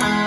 I.